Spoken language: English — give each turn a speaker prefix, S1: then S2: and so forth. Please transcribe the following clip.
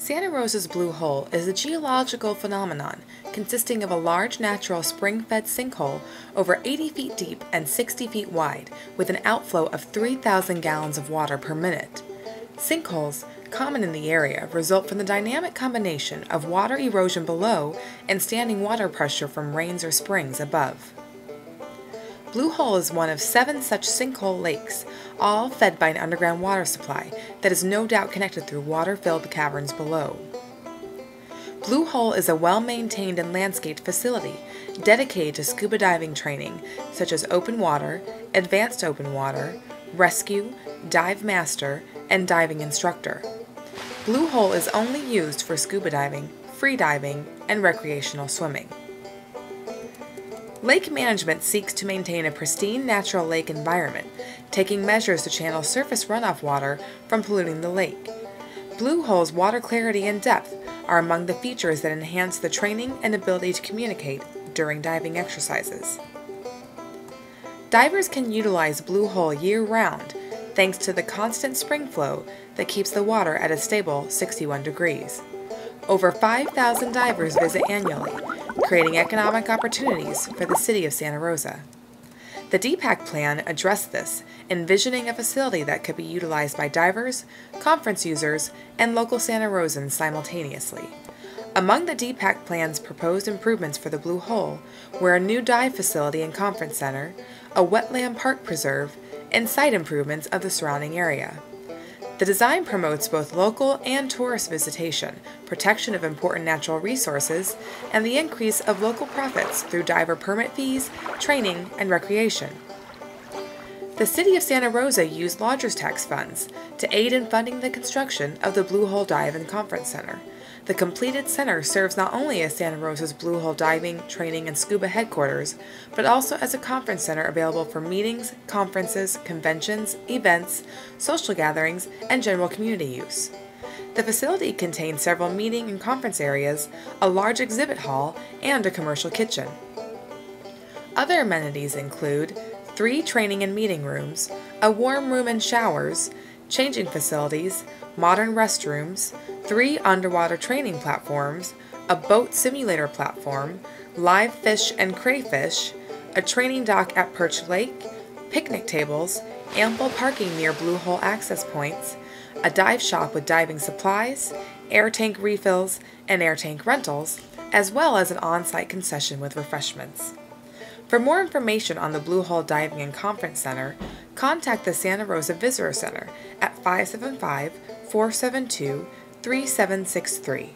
S1: Santa Rosa's Blue Hole is a geological phenomenon consisting of a large natural spring fed sinkhole over 80 feet deep and 60 feet wide, with an outflow of 3,000 gallons of water per minute. Sinkholes, common in the area, result from the dynamic combination of water erosion below and standing water pressure from rains or springs above. Blue Hole is one of seven such sinkhole lakes, all fed by an underground water supply that is no doubt connected through water-filled caverns below. Blue Hole is a well-maintained and landscaped facility dedicated to scuba diving training such as open water, advanced open water, rescue, dive master, and diving instructor. Blue Hole is only used for scuba diving, free diving, and recreational swimming. Lake management seeks to maintain a pristine natural lake environment, taking measures to channel surface runoff water from polluting the lake. Blue Hole's water clarity and depth are among the features that enhance the training and ability to communicate during diving exercises. Divers can utilize Blue Hole year-round thanks to the constant spring flow that keeps the water at a stable 61 degrees. Over 5,000 divers visit annually, creating economic opportunities for the city of Santa Rosa. The DPAC plan addressed this, envisioning a facility that could be utilized by divers, conference users, and local Santa Rosans simultaneously. Among the DPAC plan's proposed improvements for the Blue Hole were a new dive facility and conference center, a wetland park preserve, and site improvements of the surrounding area. The design promotes both local and tourist visitation, protection of important natural resources, and the increase of local profits through diver permit fees, training, and recreation. The City of Santa Rosa used lodgers tax funds to aid in funding the construction of the Blue Hole Dive and Conference Center. The completed center serves not only as Santa Rosa's Blue Hole diving, training, and scuba headquarters, but also as a conference center available for meetings, conferences, conventions, events, social gatherings, and general community use. The facility contains several meeting and conference areas, a large exhibit hall, and a commercial kitchen. Other amenities include three training and meeting rooms, a warm room and showers, changing facilities, modern restrooms, three underwater training platforms, a boat simulator platform, live fish and crayfish, a training dock at Perch Lake, picnic tables, ample parking near Blue Hole access points, a dive shop with diving supplies, air tank refills, and air tank rentals, as well as an on site concession with refreshments. For more information on the Blue Hole Diving and Conference Center, contact the Santa Rosa Visitor Center at 575 472 3763.